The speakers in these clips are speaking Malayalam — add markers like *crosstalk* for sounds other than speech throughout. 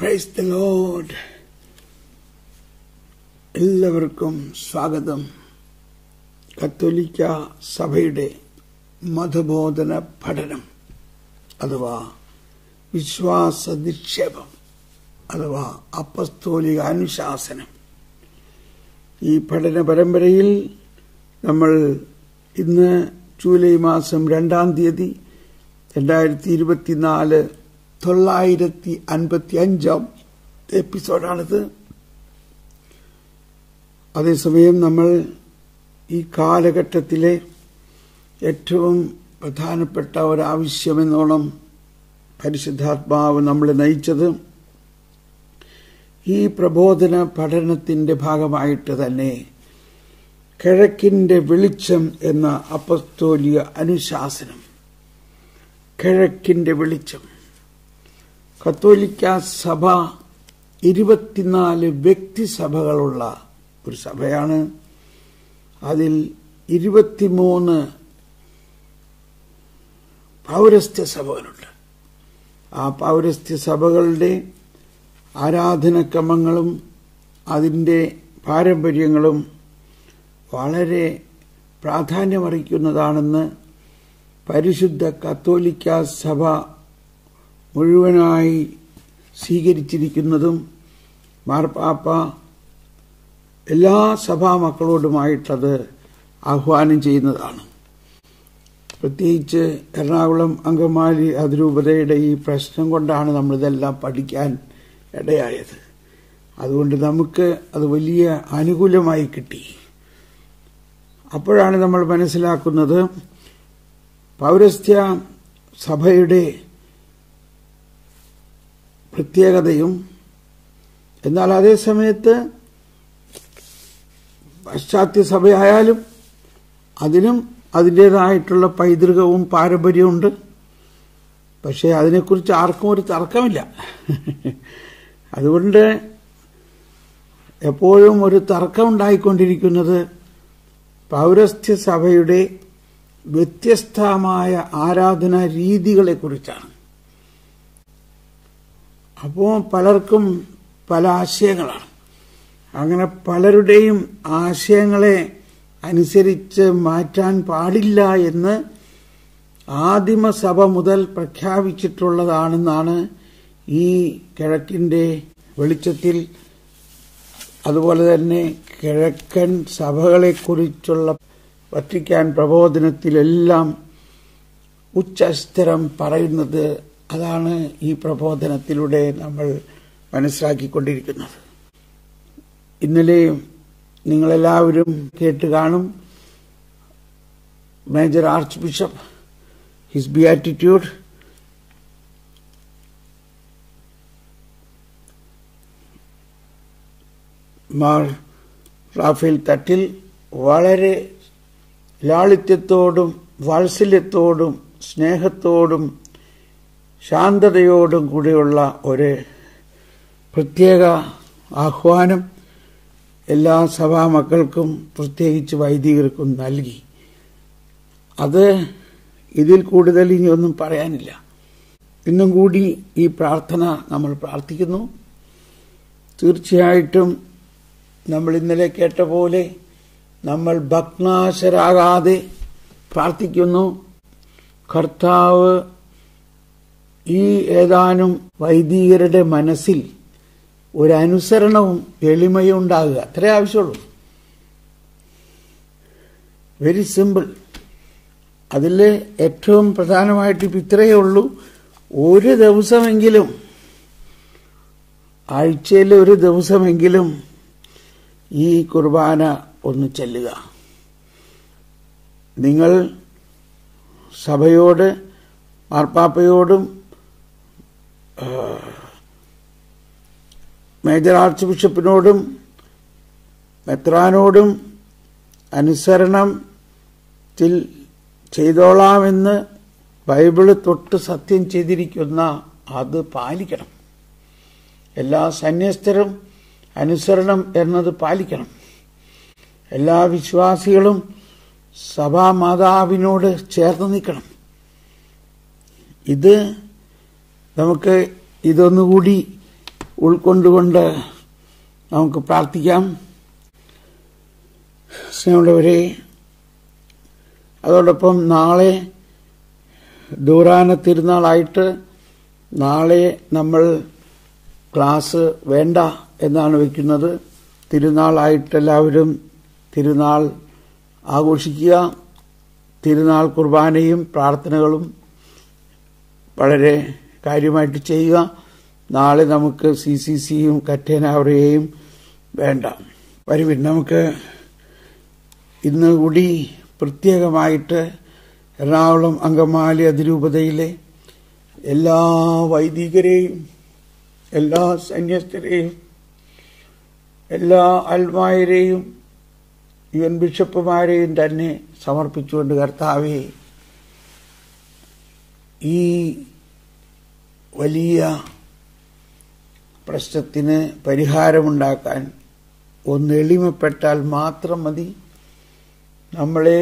പ്രൈസ് ലോഡ് എല്ലാവർക്കും സ്വാഗതം. കത്തോലിക്ക സഭയുടെ മതബോധന പഠനം അഥവാ വിശ്വാസ നിക്ഷേപം അഥവാ അപ്പസ്തോലിക അനുശാസനം. ഈ പഠന പരമ്പരയിൽ നമ്മൾ ഇന്ന് ജൂലൈ മാസം രണ്ടാം തീയതി രണ്ടായിരത്തി ഇരുപത്തിനാല് തൊള്ളായിരത്തി അൻപത്തി അഞ്ചാം എപ്പിസോഡാണിത്. അതേസമയം നമ്മൾ ഈ കാലഘട്ടത്തിലെ ഏറ്റവും പ്രധാനപ്പെട്ട ഒരാവശ്യമെന്നോണം പരിശുദ്ധാത്മാവ് നമ്മളെ നയിച്ചത് ഈ പ്രബോധന പഠനത്തിന്റെ ഭാഗമായിട്ട് തന്നെ കിഴക്കിന്റെ വെളിച്ചം എന്ന അപസ്തോലിയ അനുശാസനം. കിഴക്കിന്റെ വെളിച്ചം. കത്തോലിക്ക സഭ ഇരുപത്തിനാല് വ്യക്തിസഭകളുള്ള ഒരു സഭയാണ്. അതിൽ ഇരുപത്തിമൂന്ന് പൗരസ്ത്യ സഭകളുണ്ട്. ആ പൗരസ്ത്യ സഭകളുടെ ആരാധനക്രമങ്ങളും അതിന്റെ പാരമ്പര്യങ്ങളും വളരെ പ്രാധാന്യമറിയിക്കുന്നതാണെന്ന് പരിശുദ്ധ കത്തോലിക്ക സഭ മുഴുവനായി സ്വീകരിച്ചിരിക്കുന്നതും മാർപ്പാപ്പ എല്ലാ സഭാ മക്കളോടുമായിട്ടത് ആഹ്വാനം ചെയ്യുന്നതാണ്. പ്രത്യേകിച്ച് എറണാകുളം അങ്കമാലി അതിരൂപതയുടെ ഈ പ്രശ്നം കൊണ്ടാണ് നമ്മളിതെല്ലാം പഠിക്കാൻ ഇടയായത്. അതുകൊണ്ട് നമുക്ക് അത് വലിയ അനുകൂലമായി കിട്ടി. അപ്പോഴാണ് നമ്മൾ മനസ്സിലാക്കുന്നത് പൗരസ്ത്യ സഭയുടെ പ്രത്യേകതയും എന്നാൽ അതേ സമയത്ത് പാശ്ചാത്യ സഭയായാലും അതിനും അതിന്റേതായിട്ടുള്ള പൈതൃകവും പാരമ്പര്യമുണ്ട് പക്ഷേ അതിനെക്കുറിച്ച് ആർക്കും ഒരു തർക്കമില്ല. അതുകൊണ്ട് എപ്പോഴും ഒരു തർക്കമുണ്ടായിക്കൊണ്ടിരിക്കുന്നത് പൗരസ്ത്യ സഭയുടെ വ്യത്യസ്തമായ ആരാധനാ രീതികളെക്കുറിച്ചാണ്. അപ്പോൾ പലർക്കും പല ആശയങ്ങളാണ്. അങ്ങനെ പലരുടെയും ആശയങ്ങളെ അനുസരിച്ച് മാറ്റാൻ പാടില്ല എന്ന് ആദിമസഭ മുതൽ പ്രഖ്യാപിച്ചിട്ടുള്ളതാണെന്നാണ് ഈ കിഴക്കിന്റെ വെളിച്ചത്തിൽ. അതുപോലെ തന്നെ കിഴക്കൻ സഭകളെക്കുറിച്ചുള്ള വത്തിക്കാൻ പ്രബോധനത്തിലെല്ലാം ഉച്ചസ്ഥരം പറയുന്നത് അതാണ് ഈ പ്രബോധനത്തിലൂടെ നമ്മൾ മനസ്സിലാക്കിക്കൊണ്ടിരിക്കുന്നത്. ഇന്നലെ നിങ്ങളെല്ലാവരും കേട്ട് കാണും major archbishop his beatitude. Mar Raphael Thattil വളരെ ലാളിത്യത്തോടും വാത്സല്യത്തോടും സ്നേഹത്തോടും ശാന്തതയോടും കൂടിയുള്ള ഒരു പ്രത്യേക ആഹ്വാനം എല്ലാ സഭാ മക്കൾക്കും പ്രത്യേകിച്ച് വൈദികർക്കും നൽകി. അത് ഇതിൽ കൂടുതൽ ഇനിയൊന്നും പറയാനില്ല. ഇന്നും കൂടി ഈ പ്രാർത്ഥന നമ്മൾ പ്രാർത്ഥിക്കുന്നു. തീർച്ചയായിട്ടും നമ്മൾ ഇന്നലെ കേട്ട പോലെ നമ്മൾ ഭഗ്നാശരാകാതെ പ്രാർത്ഥിക്കുന്നു. കർത്താവ് ഈ ഏതാനും വൈദികരുടെ മനസ്സിൽ ഒരു അനുസരണവും എളിമയും ഉണ്ടാകുക. അത്രേ ആവശ്യമുള്ളൂ. വെരി സിമ്പിൾ അതിൽ ഏറ്റവും പ്രധാനമായിട്ട് ഇപ്പം ഇത്രയേ ഉള്ളൂ. ഒരു ദിവസമെങ്കിലും ആഴ്ചയിൽ ഒരു ദിവസമെങ്കിലും ഈ കുർബാന ഒന്ന് ചെല്ലുക. നിങ്ങൾ സഭയോട് മാർപ്പാപ്പയോടും മേജർ ആർച്ച് ബിഷപ്പിനോടും മെത്രാനോടും അനുസരണത്തിൽ ചെയ്തോളാമെന്ന് ബൈബിൾ തൊട്ട് സത്യം ചെയ്തിരിക്കുന്ന അത് പാലിക്കണം. എല്ലാ സന്യസ്തരും അനുസരണം എന്നത് പാലിക്കണം. എല്ലാ വിശ്വാസികളും സഭാമാതാവിനോട് ചേർന്ന് നിൽക്കണം. ഇത് നമുക്ക് ഇതൊന്നുകൂടി ഉൾക്കൊണ്ടുകൊണ്ട് നമുക്ക് പ്രാർത്ഥിക്കാം. സ്നേഹമുള്ളവരെ അതോടൊപ്പം നാളെ ദൂരാന തിരുനാളായിട്ട് നാളെ നമ്മൾ ക്ലാസ് വേണ്ട എന്നാണ് വയ്ക്കുന്നത് തിരുനാളായിട്ട് എല്ലാവരും തിരുനാൾ ആഘോഷിക്കുക. തിരുനാൾ കുർബാനയും പ്രാർത്ഥനകളും വളരെ കാര്യമായിട്ട് ചെയ്യുക. നാളെ നമുക്ക് സി സി സിയും കറ്റേനാവറയെയും വേണ്ട. വരുവിൻ നമുക്ക് ഇന്ന് കൂടി പ്രത്യേകമായിട്ട് എറണാകുളം അങ്കമാലി അതിരൂപതയിലെ എല്ലാ വൈദികരെയും എല്ലാ സന്യസ്തരെയും എല്ലാ അൽമായരെയും യുവൻ ബിഷപ്പുമാരെയും തന്നെ സമർപ്പിച്ചുകൊണ്ട് കർത്താവെ ഈ വലിയ പ്രശ്നത്തിന് പരിഹാരമുണ്ടാക്കാൻ ഒന്ന് എളിമപ്പെട്ടാൽ മാത്രം മതി. നമ്മളെ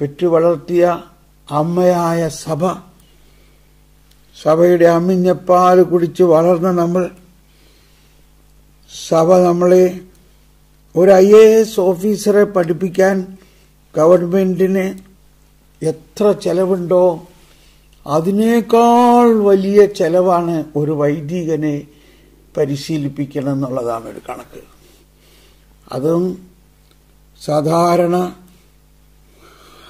പെറ്റുവളർത്തിയ അമ്മയായ സഭ സഭയുടെ അമ്മിഞ്ഞപ്പാൽ കുടിച്ച് വളർന്ന നമ്മൾ സഭ നമ്മളെ ഒരു ഐ എ എസ് ഓഫീസറെ പഠിപ്പിക്കാൻ ഗവൺമെന്റിന് എത്ര ചെലവുണ്ടോ അതിനേക്കാൾ വലിയ ചെലവാണ് ഒരു വൈദികനെ പരിശീലിപ്പിക്കണം എന്നുള്ളതാണ് ഒരു കണക്ക്. അതും സാധാരണ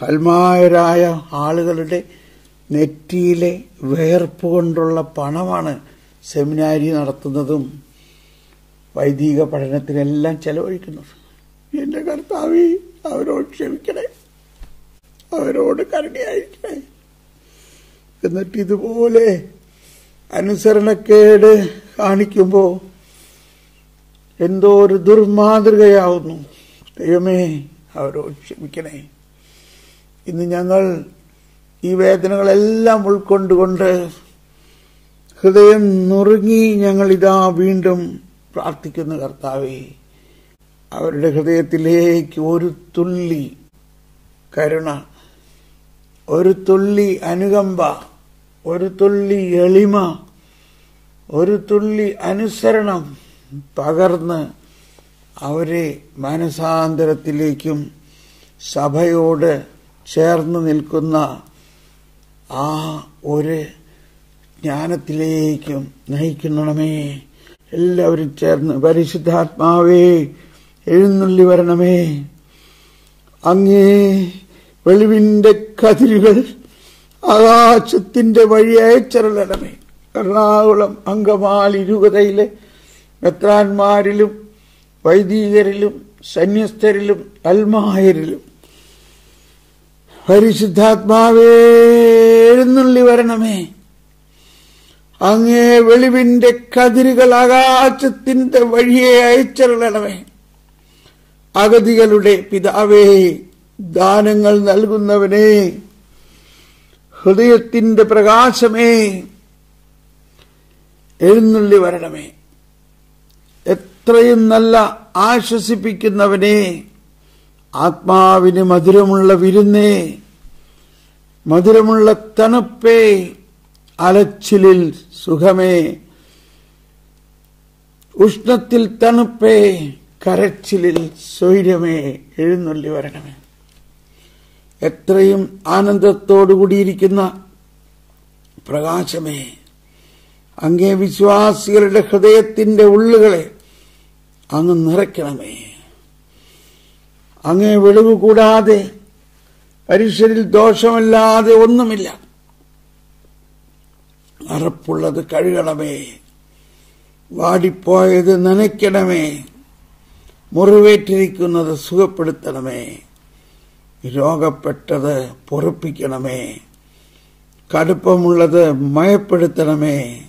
അൽമായരായ ആളുകളുടെ നെറ്റിയിലെ വേർപ്പ് കൊണ്ടുള്ള പണമാണ് സെമിനാരി നടത്തുന്നതും വൈദിക പഠനത്തിനെല്ലാം ചെലവഴിക്കുന്നത്. എന്റെ കർത്താവി അവരോട് ക്ഷമിക്കണേ. അവരോട് കരുണയായിരിക്കണേ. എന്നിട്ട് ഇതുപോലെ അനുസരണക്കേട് കാണിക്കുമ്പോൾ എന്തോ ഒരു ദുർമാതൃകയാവുന്നു. ദൈവമേ അവരോട് ക്ഷമിക്കണേ. ഇന്ന് ഞങ്ങൾ ഈ വേദനകളെല്ലാം ഉൾക്കൊണ്ടുകൊണ്ട് ഹൃദയം നുറുങ്ങി ഞങ്ങൾ ഇതാ വീണ്ടും പ്രാർത്ഥിക്കുന്ന കർത്താവേ. അവരുടെ ഹൃദയത്തിലേക്ക് ഒരു തുള്ളി കരുണ ഒരു തുള്ളി അനുകമ്പ ഒരു തുള്ളി എളിമ ഒരു തുള്ളി അനുസരണം പകർന്ന് അവരെ മനസാന്തരത്തിലേക്കും സഭയോട് ചേർന്ന് നിൽക്കുന്ന ആ ഒരു ജ്ഞാനത്തിലേക്കും നയിക്കണമേ. എല്ലാവരും ചേർന്ന് പരിശുദ്ധാത്മാവേ എഴുന്നള്ളി വരണമേ. അങ്ങേ വെളിവിന്റെ കതിരുകൾ ആകാശത്തിന്റെ വഴി അയച്ചരളണമേ എറണാകുളം അങ്കമാലി രൂപതയിലെ മെത്രാന്മാരിലും വൈദികരിലും സന്യസ്തരിലും അൽമാഹരിലും പരിശുദ്ധാത്മാവേ എഴുന്നള്ളി വരണമേ. അങ്ങേ വെളിവിന്റെ കതിരുകൾ ആകാശത്തിന്റെ വഴിയെ അയച്ചരളണമേ അഗതികളുടെ പിതാവേ ദാനങ്ങൾ നൽകുന്നവനെ. ഹൃദയത്തിന്റെ പ്രകാശമേ. എഴുന്നള്ളി വരണമേ. എത്രയും നല്ല ആശ്വസിപ്പിക്കുന്നവനെ ആത്മാവിന് മധുരമുള്ള വിരുന്നേ മധുരമുള്ള തണുപ്പേ അലച്ചിലിൽ സുഖമേ. ഉഷ്ണത്തിൽ തണുപ്പേ കരച്ചിലിൽ സ്വൈര്യമേ എഴുന്നള്ളി വരണമേ. എത്രയും ആനന്ദത്തോടുകൂടിയിരിക്കുന്ന പ്രകാശമേ അങ്ങേ വിശ്വാസികളുടെ ഹൃദയത്തിന്റെ ഉള്ളുകളെ അങ്ങ് നിറയ്ക്കണമേ. അങ്ങേ വെളിവ് കൂടാതെ പരുഷരിൽ ദോഷമല്ലാതെ ഒന്നുമില്ല. അറപ്പുള്ളത് കഴുകണമേ വാടിപ്പോയത് നനയ്ക്കണമേ മുറിവേറ്റിരിക്കുന്നത് സുഖപ്പെടുത്തണമേ. രോഗപ്പെട്ടത് പൊറുപ്പിക്കണമേ. കടുപ്പമുള്ളത് മയപ്പെടുത്തണമേ.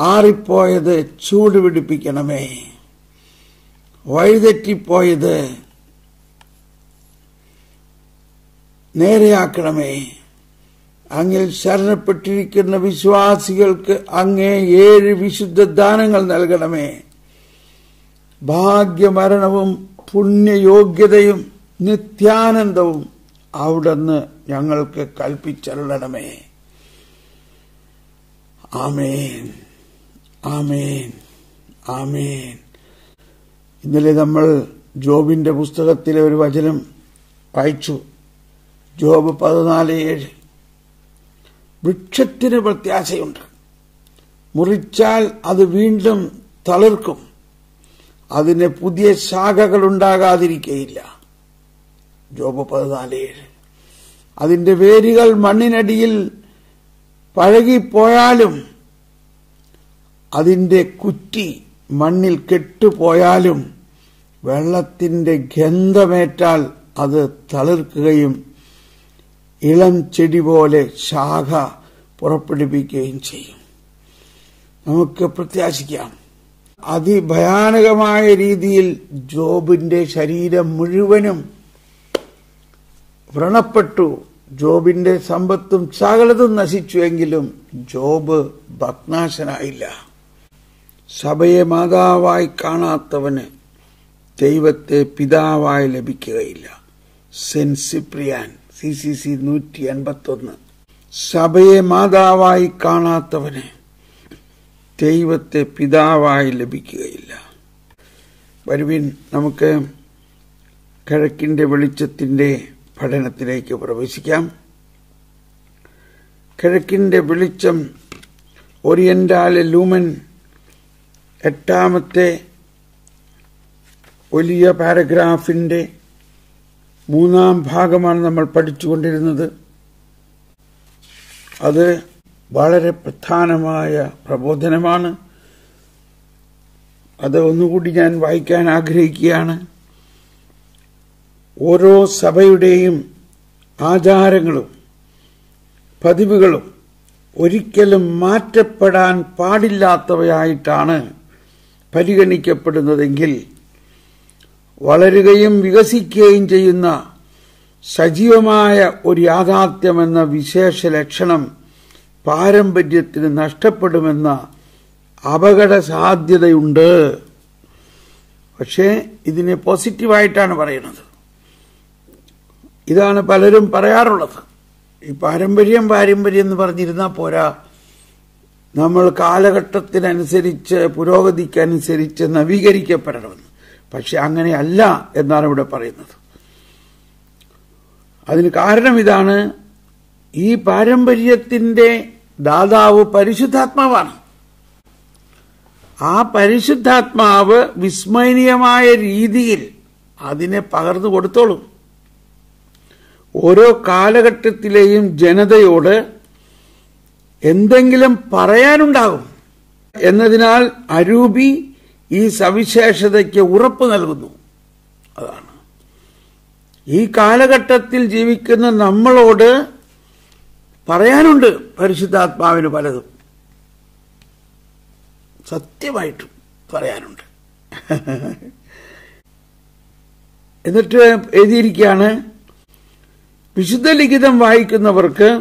ആറിപ്പോയത് ചൂട് പിടിപ്പിക്കണമേ. വഴിതെറ്റിപ്പോയത് നേരെയാക്കണമേ. അങ്ങിൽ ശരണപ്പെട്ടിരിക്കുന്ന വിശ്വാസികൾക്ക് അങ്ങേ ഏഴ് വിശുദ്ധ ദാനങ്ങൾ നൽകണമേ. ഭാഗ്യമരണവും പുണ്യയോഗ്യതയും നിത്യാനന്ദവും അവിടുന്ന് ഞങ്ങൾക്ക് കൽപ്പിച്ചരുളണമേ. ആമേൻ. ആമേൻ. ആമേൻ. ഇന്നലെ നമ്മൾ ജോബിന്റെ പുസ്തകത്തിലെ ഒരു വചനം വായിച്ചു. ജോബ് പതിനാല് ഏഴ്. വൃക്ഷത്തിന് പ്രത്യാശയുണ്ട്. മുറിച്ചാൽ അത് വീണ്ടും തളിർക്കും. അതിന് പുതിയ ശാഖകൾ ഉണ്ടാകാതിരിക്കയില്ല ജോബ് പതിനാല് ഏഴ് അതിന്റെ വേരുകൾ മണ്ണിനടിയിൽ പഴകിപ്പോയാലും അതിന്റെ കുറ്റി മണ്ണിൽ കെട്ടുപോയാലും വെള്ളത്തിന്റെ ഗന്ധമേറ്റാൽ അത് തളിർക്കുകയും ഇളം ചെടി പോലെ ശാഖ പുറപ്പെടുവിക്കുകയും ചെയ്യും. നമുക്ക് പ്രത്യാശിക്കാം. അതിഭയാനകമായ രീതിയിൽ ജോബിന്റെ ശരീരം മുഴുവനും വ്രണപ്പെട്ടു. ജോബിന്റെ സമ്പത്തും സകലതും നശിച്ചുവെങ്കിലും ജോബ് ഭഗ്നാശനായില്ല. സഭയെ മാതാവായി കാണാത്തവന് ദൈവത്തെ പിതാവായി ലഭിക്കുകയില്ല. Saint Cyprian Cyprian C C C നൂറ്റി എൺപത്തൊന്ന് സഭയെ മാതാവായി കാണാത്തവന് ദൈവത്തെ പിതാവായി ലഭിക്കുകയില്ല. വരുവിൻ നമുക്ക് കിഴക്കിന്റെ വെളിച്ചത്തിന്റെ പഠനത്തിലേക്ക് പ്രവേശിക്കാം. കിഴക്കിന്റെ വെളിച്ചം ഓറിയന്റാലെ ലൂമൻ എട്ടാമത്തെ വലിയ പാരഗ്രാഫിന്റെ മൂന്നാം ഭാഗമാണ് നമ്മൾ പഠിച്ചുകൊണ്ടിരുന്നത്. അത് വളരെ പ്രധാനമായ പ്രബോധനമാണ്. അത് ഒന്നുകൂടി ഞാൻ വായിക്കാൻ ആഗ്രഹിക്കുകയാണ്. ഓരോ സഭയുടെയും ആചാരങ്ങളും പതിവുകളും ഒരിക്കലും മാറ്റപ്പെടാൻ പാടില്ലാത്തവയായിട്ടാണ് പരിഗണിക്കപ്പെടുന്നതെങ്കിൽ വളരുകയും വികസിക്കുകയും ചെയ്യുന്ന സജീവമായ ഒരു യാഥാർത്ഥ്യമെന്ന വിശേഷ ലക്ഷണം പാരമ്പര്യത്തിന് നഷ്ടപ്പെടുമെന്ന അപകട സാധ്യതയുണ്ട് പക്ഷേ ഇതിനെ പോസിറ്റീവായിട്ടാണ് പറയുന്നത്. ഇതാണ് പലരും പറയാറുള്ളത്. ഈ പാരമ്പര്യം പാരമ്പര്യം എന്ന് പറഞ്ഞിരുന്നാൽ പോരാ. നമ്മൾ കാലഘട്ടത്തിനനുസരിച്ച് പുരോഗതിക്കനുസരിച്ച് നവീകരിക്കപ്പെടണമെന്ന്. പക്ഷെ അങ്ങനെയല്ല എന്നാണ് ഇവിടെ പറയുന്നത്. അതിന് കാരണം ഇതാണ്. ഈ പാരമ്പര്യത്തിന്റെ ദാതാവ് പരിശുദ്ധാത്മാവാണ്. ആ പരിശുദ്ധാത്മാവ് വിസ്മയനീയമായ രീതിയിൽ അതിനെ പകർന്നു കൊടുത്തോളും. ഓരോ കാലഘട്ടത്തിലെയും ജനതയോട് എന്തെങ്കിലും പറയാനുണ്ടാകും എന്നതിനാൽ അരൂപി ഈ സവിശേഷതയ്ക്ക് ഉറപ്പ് നൽകുന്നു. അതാണ്. ഈ കാലഘട്ടത്തിൽ ജീവിക്കുന്ന നമ്മളോട് പറയാനുണ്ട് പരിശുദ്ധാത്മാവിന് പലതും. സത്യമായിട്ടും പറയാനുണ്ട്. *laughs* എന്നിട്ട് എഴുതിയിരിക്കുകയാണ് വിശുദ്ധ ലിഖിതം വായിക്കുന്നവർക്ക്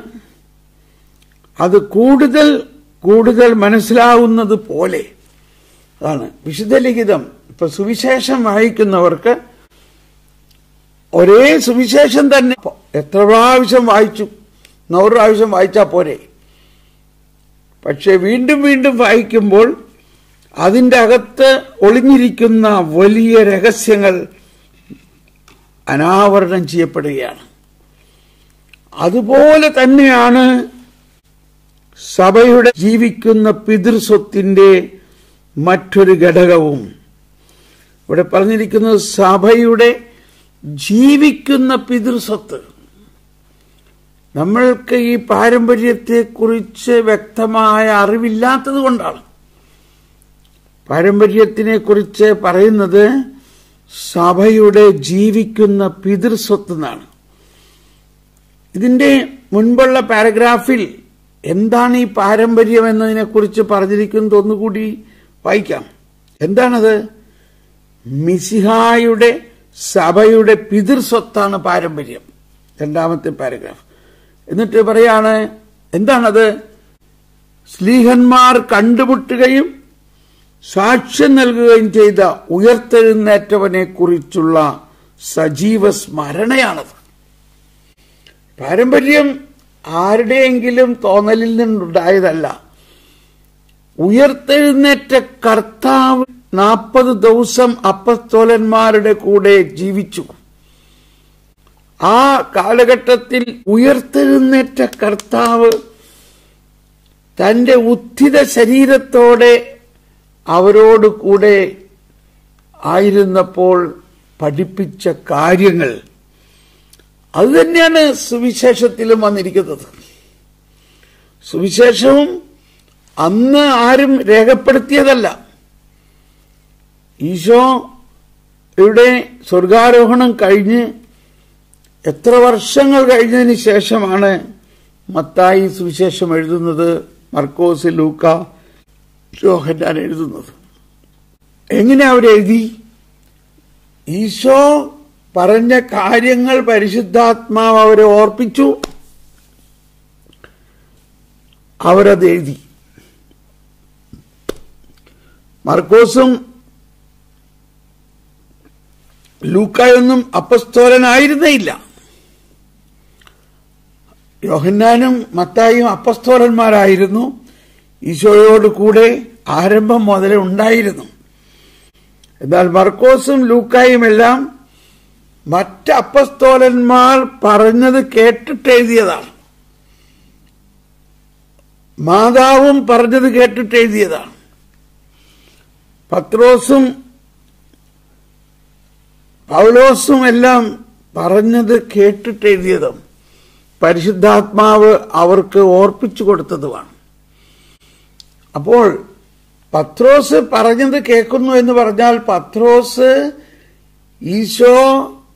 അത് കൂടുതൽ കൂടുതൽ മനസ്സിലാവുന്നത് പോലെ. അതാണ്. വിശുദ്ധ ലിഖിതം ഇപ്പൊ സുവിശേഷം വായിക്കുന്നവർക്ക് ഒരേ സുവിശേഷം തന്നെ. എത്ര പ്രാവശ്യം വായിച്ചു? നൂറ് പ്രാവശ്യം വായിച്ചാൽ പോരെ? പക്ഷെ വീണ്ടും വീണ്ടും വായിക്കുമ്പോൾ അതിന്റെ അകത്ത് ഒളിഞ്ഞിരിക്കുന്ന വലിയ രഹസ്യങ്ങൾ അനാവരണം ചെയ്യപ്പെടുകയാണ്. അതുപോലെ തന്നെയാണ് സഭയുടെ ജീവിക്കുന്ന പിതൃസ്വത്തിന്റെ മറ്റൊരു ഘടകവും. ഇവിടെ പറഞ്ഞിരിക്കുന്നത് സഭയുടെ ജീവിക്കുന്ന പിതൃസ്വത്ത്. നമ്മൾക്ക് ഈ പാരമ്പര്യത്തെക്കുറിച്ച് വ്യക്തമായ അറിവില്ലാത്തത് കൊണ്ടാണ്. പാരമ്പര്യത്തിനെ കുറിച്ച് പറയുന്നത് സഭയുടെ ജീവിക്കുന്ന പിതൃസ്വത്ത് എന്നാണ്. ഇതിന്റെ മുൻപുള്ള പാരഗ്രാഫിൽ എന്താണ് ഈ പാരമ്പര്യം എന്നതിനെക്കുറിച്ച് പറഞ്ഞിരിക്കുന്നത് ഒന്നുകൂടി വായിക്കാം. എന്താണത്? മിസിഹായുടെ സഭയുടെ പിതൃസ്വത്താണ് പാരമ്പര്യം. രണ്ടാമത്തെ പാരഗ്രാഫ്. എന്നിട്ട് പറയാണ് എന്താണത്? സ്ലീഹന്മാർ കണ്ടുമുട്ടുകയും സാക്ഷ്യം നൽകുകയും ചെയ്ത ഉയർത്തെഴുന്നേറ്റവനെ കുറിച്ചുള്ള സജീവ സ്മരണയാണത്. പാരമ്പര്യം ആരുടെയെങ്കിലും തോന്നലിൽ നിന്നുണ്ടായതല്ല. ഉയർത്തെഴുന്നേറ്റ കർത്താവ് നാൽപ്പത് ദിവസം അപ്പസ്തോലന്മാരുടെ കൂടെ ജീവിച്ചു. ആ കാലഘട്ടത്തിൽ ഉയർത്തെഴുന്നേറ്റ കർത്താവ് തന്റെ ഉത്ഥിത ശരീരത്തോടെ അവരോട് കൂടെ ആയിരുന്നപ്പോൾ പഠിപ്പിച്ച കാര്യങ്ങൾ. അത് തന്നെയാണ് സുവിശേഷത്തിലും വന്നിരിക്കുന്നത്. സുവിശേഷവും അന്ന് ആരും രേഖപ്പെടുത്തിയതല്ല. ഈശോ ഇവിടെ സ്വർഗാരോഹണം കഴിഞ്ഞ് എത്ര വർഷങ്ങൾ കഴിഞ്ഞതിന് ശേഷമാണ് മത്തായി സുവിശേഷം എഴുതുന്നത് മർക്കോസ് ലൂക്ക യോഹന്നാൻ എഴുതുന്നത്. എങ്ങനെ അവരെഴുതി? ഈശോ പറഞ്ഞ കാര്യങ്ങൾ പരിശുദ്ധാത്മാവ് അവരെ ഓർപ്പിച്ചു. അവരത് എഴുതി. മർക്കോസും ലൂക്കായൊന്നും അപ്പസ്തോലനായിരുന്നേയില്ല. യോഹന്നാനും മത്തായും അപ്പസ്തോലന്മാരായിരുന്നു. ഈശോയോട് കൂടെ ആരംഭം മുതലേ ഉണ്ടായിരുന്നു. എന്നാൽ മർക്കോസും ലൂക്കായും എല്ലാം മറ്റ് അപ്പസ്തോലന്മാർ പറഞ്ഞത് കേട്ടിട്ട് എഴുതിയതാണ് മാതാവും പറഞ്ഞത് കേട്ടിട്ട് എഴുതിയതാണ് പത്രോസും പൗലോസും എല്ലാം പറഞ്ഞത് കേട്ടിട്ട് എഴുതിയതും പരിശുദ്ധാത്മാവ് അവർക്ക് ഓർപ്പിച്ചു കൊടുത്തതുമാണ്. അപ്പോൾ പത്രോസ് പറഞ്ഞത് കേൾക്കുന്നു എന്ന് പറഞ്ഞാൽ പത്രോസ് ഈശോ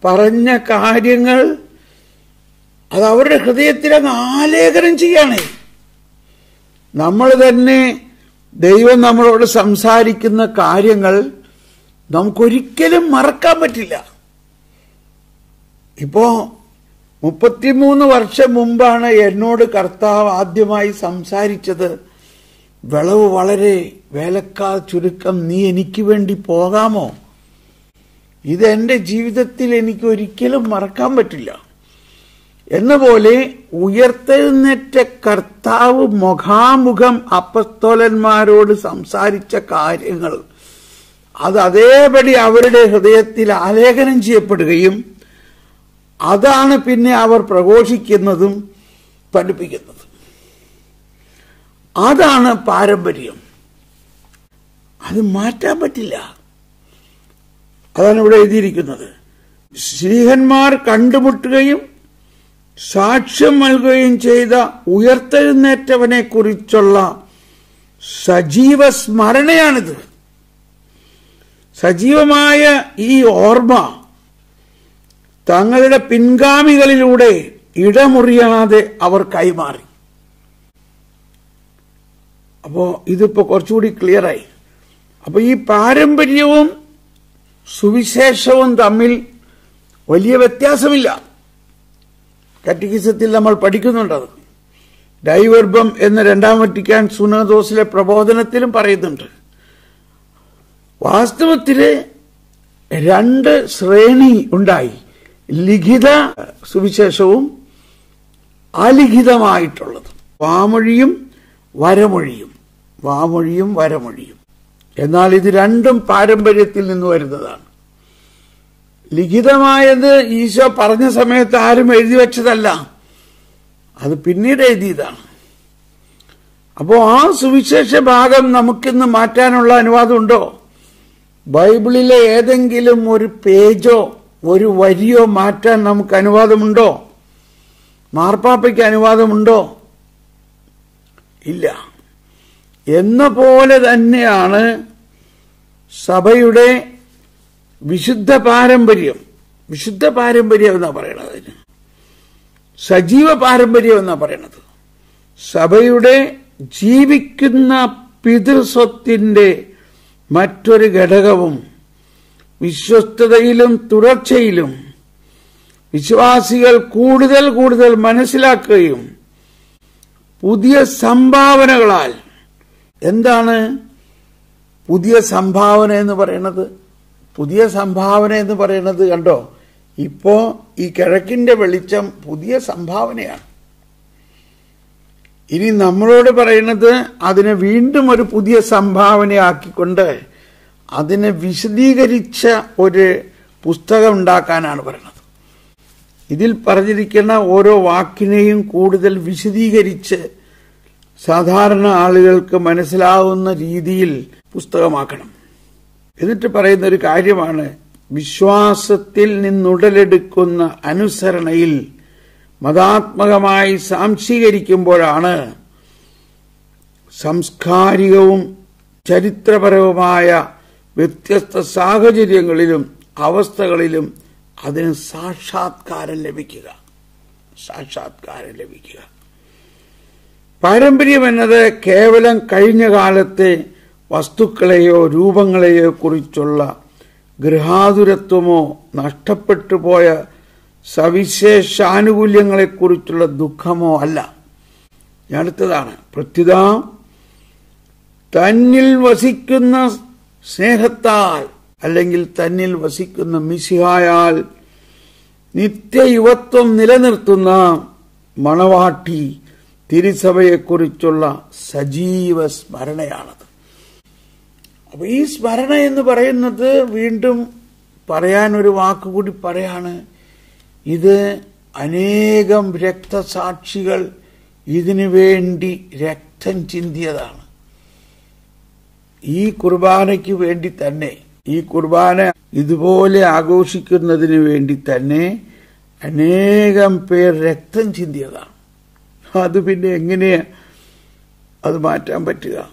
പറഞ്ഞ കാര്യങ്ങൾ അത് അവരുടെ ഹൃദയത്തിലങ്ങ് ആലേഖനം ചെയ്യാണ് നമ്മൾ തന്നെ ദൈവം നമ്മളോട് സംസാരിക്കുന്ന കാര്യങ്ങൾ നമുക്കൊരിക്കലും മറക്കാൻ പറ്റില്ല. ഇപ്പോ മുപ്പത്തിമൂന്ന് വർഷം മുമ്പാണ് എന്നോട് കർത്താവ് ആദ്യമായി സംസാരിച്ചത് വിളവ് വളരെ വേലക്കാർ ചുരുക്കം നീ എനിക്ക് വേണ്ടി പോകാമോ? ഇത് എന്റെ ജീവിതത്തിൽ എനിക്ക് ഒരിക്കലും മറക്കാൻ പറ്റില്ല. എന്ന പോലെ ഉയർത്തെഴുന്നേറ്റ കർത്താവ് മുഖാമുഖം അപ്പസ്തോലന്മാരോട് സംസാരിച്ച കാര്യങ്ങൾ അത് അതേപടി അവരുടെ ഹൃദയത്തിൽ ആലേഖനം ചെയ്യപ്പെടുകയും അതാണ് പിന്നെ അവർ പ്രഘോഷിക്കുന്നതും പഠിപ്പിക്കുന്നതും. അതാണ് പാരമ്പര്യം. അത് മാറ്റാൻ പറ്റില്ല. അതാണ് ഇവിടെ എഴുതിയിരിക്കുന്നത്. ശ്രീഹന്മാർ കണ്ടുമുട്ടുകയും സാക്ഷ്യം നൽകുകയും ചെയ്ത ഉയർത്തെഴുന്നേറ്റവനെ കുറിച്ചുള്ള സജീവ സ്മരണയാണിത്. സജീവമായ ഈ ഓർമ്മ തങ്ങളുടെ പിൻഗാമികളിലൂടെ ഇടമുറിയാതെ അവർ കൈമാറി. അപ്പോ ഇതിപ്പോ കുറച്ചുകൂടി ക്ലിയറായി അപ്പൊ ഈ പാരമ്പര്യവും സുവിശേഷവും തമ്മിൽ വലിയ വ്യത്യാസമില്ല. കറ്റിക്കിസത്തിൽ നമ്മൾ പഠിക്കുന്നുണ്ടത് ഡൈവർബം എന്ന് രണ്ടാം വറ്റിക്കാൻ സുനദോസിലെ പ്രബോധനത്തിലും പറയുന്നുണ്ട്. വാസ്തവത്തിൽ രണ്ട് ശ്രേണി ഉണ്ടായി. ലിഖിത സുവിശേഷവും അലിഖിതമായിട്ടുള്ളത്. വാമൊഴിയും വരമൊഴിയും. വാമൊഴിയും വരമൊഴിയും. എന്നാൽ ഇത് രണ്ടും പാരമ്പര്യത്തിൽ നിന്ന് വരുന്നതാണ്. ലിഖിതമായത് ഈശോ പറഞ്ഞ സമയത്ത് ആരും എഴുതി വെച്ചതല്ല. അത് പിന്നീട് എഴുതിയതാണ്. അപ്പോ ആ സുവിശേഷ ഭാഗം നമുക്കിന്ന് മാറ്റാനുള്ള അനുവാദമുണ്ടോ? ബൈബിളിലെ ഏതെങ്കിലും ഒരു പേജോ ഒരു വരിയോ മാറ്റാൻ നമുക്ക് അനുവാദമുണ്ടോ? മാർപ്പാപ്പയ്ക്ക് അനുവാദമുണ്ടോ? ഇല്ല. എന്ന പോലെ തന്നെയാണ് സഭയുടെ വിശുദ്ധ പാരമ്പര്യം വിശുദ്ധ പാരമ്പര്യം എന്നാ പറയണത് സജീവ പാരമ്പര്യം എന്നാ പറയണത്. സഭയുടെ ജീവിക്കുന്ന പിതൃസ്വത്തിന്റെ മറ്റൊരു ഘടകവും വിശ്വസ്തതയിലും തുടർച്ചയിലും വിശ്വാസികൾ കൂടുതൽ കൂടുതൽ മനസ്സിലാക്കുകയും പുതിയ സംഭാവനകളാൽ എന്താണ് പുതിയ സംഭാവന എന്ന് പറയുന്നത് പുതിയ സംഭാവന എന്ന് പറയുന്നത് കണ്ടോ? ഇപ്പോ ഈ കിഴക്കിന്റെ വെളിച്ചം പുതിയ സംഭാവനയാണ്. ഇനി നമ്മളോട് പറയുന്നത് അതിനെ വീണ്ടും ഒരു പുതിയ സംഭാവനയാക്കിക്കൊണ്ട് അതിനെ വിശദീകരിച്ച ഒരു പുസ്തകം ഉണ്ടാക്കാനാണ് പറയുന്നത്. ഇതിൽ പറഞ്ഞിരിക്കുന്ന ഓരോ വാക്കിനെയും കൂടുതൽ വിശദീകരിച്ച് സാധാരണ ആളുകൾക്ക് മനസ്സിലാവുന്ന രീതിയിൽ പുസ്തകമാക്കണം. എന്നിട്ട് പറയുന്ന ഒരു കാര്യമാണ് വിശ്വാസത്തിൽ നിന്നുടലെടുക്കുന്ന അനുസരണയിൽ മതാത്മകമായി സാംശീകരിക്കുമ്പോഴാണ് സംസ്കാരികവും ചരിത്രപരവുമായ വ്യത്യസ്ത സാഹചര്യങ്ങളിലും അവസ്ഥകളിലും അതിന് സാക്ഷാത്കാരം ലഭിക്കുക. സാക്ഷാത്കാരം ലഭിക്കുക. പാരമ്പര്യം എന്നത് കേവലം കഴിഞ്ഞ കാലത്തെ വസ്തുക്കളെയോ രൂപങ്ങളെയോ കുറിച്ചുള്ള ഗൃഹാതുരത്വമോ നഷ്ടപ്പെട്ടു പോയ സവിശേഷാനുകൂല്യങ്ങളെക്കുറിച്ചുള്ള ദുഃഖമോ അല്ല. അടുത്തതാണ്. പ്രത്യുത തന്നിൽ വസിക്കുന്ന സ്നേഹത്താൽ അല്ലെങ്കിൽ തന്നിൽ വസിക്കുന്ന മിശിഹായാൽ നിത്യയുവത്വം നിലനിർത്തുന്ന മണവാട്ടി തിരുസഭയെക്കുറിച്ചുള്ള സജീവ സ്മരണയാണത് അപ്പൊ ഈ സ്മരണ എന്ന് പറയുന്നത് വീണ്ടും പറയാൻ ഒരു വാക്കുകൂടി പറയാണ്. ഇത് അനേകം രക്തസാക്ഷികൾ ഇതിനു വേണ്ടി രക്തം ചിന്തിയതാണ്. ഈ കുർബാനയ്ക്ക് വേണ്ടി തന്നെ ഈ കുർബാന ഇതുപോലെ ആഘോഷിക്കുന്നതിന് വേണ്ടി തന്നെ അനേകം പേർ രക്തം ചിന്തിയതാണ്. അത് പിന്നെ എങ്ങനെയാ? അത് മാറ്റാൻ പറ്റുക.